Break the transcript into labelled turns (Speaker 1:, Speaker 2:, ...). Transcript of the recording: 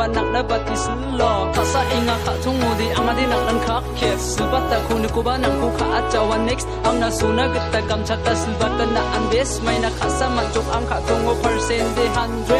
Speaker 1: ba nak na ba ti sul lo sa inga ka thung di anga di nak nan kha khe sul ba ta khu ni ku ba nang ku kha a cha wa next. Ang na su na ta cha ta ba ta na an bes mai na kha sa ma chok ang kha thong o percent de 100